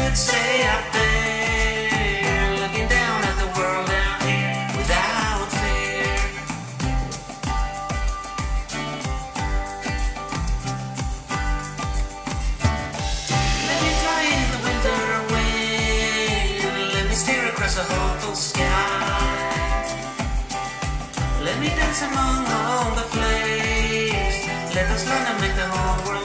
could stay up there, looking down at the world here without fear. Let me fly in the winter wind, let me across a hopeful sky. Let me dance among all the flames, let us learn to make the whole world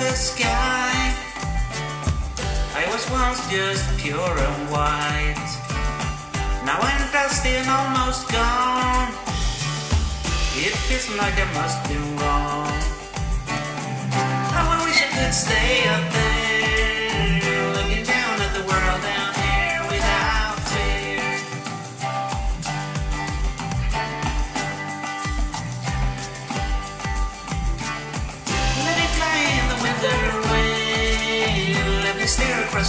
the sky. I was once just pure and white. Now I'm dusty and almost gone. It feels like I must be wrong. I wish I could stay up there, Let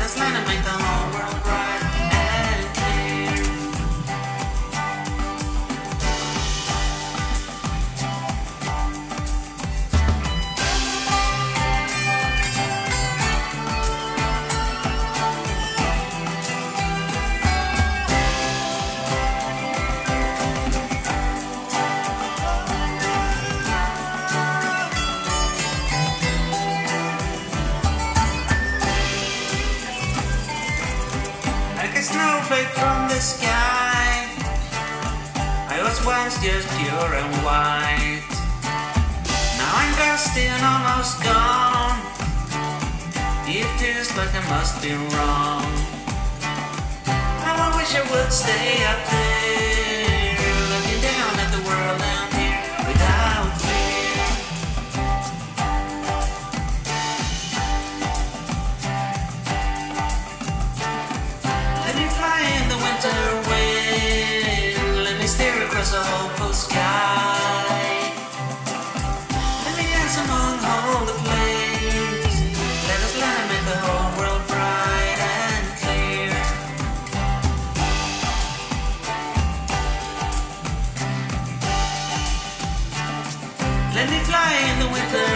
us land and make the whole snowflake from the sky. I was once just pure and white. Now I'm dusty and almost gone. It feels like I must be wrong. I wish I would stay up there, stare a hopeful sky. Let me dance among all the flames. Let us to make the whole world bright and clear. Let me fly in the winter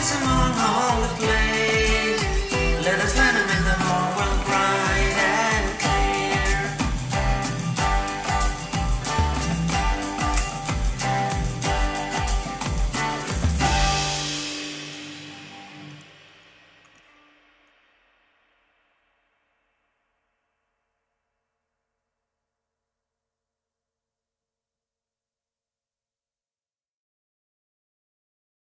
dancing on all the flames.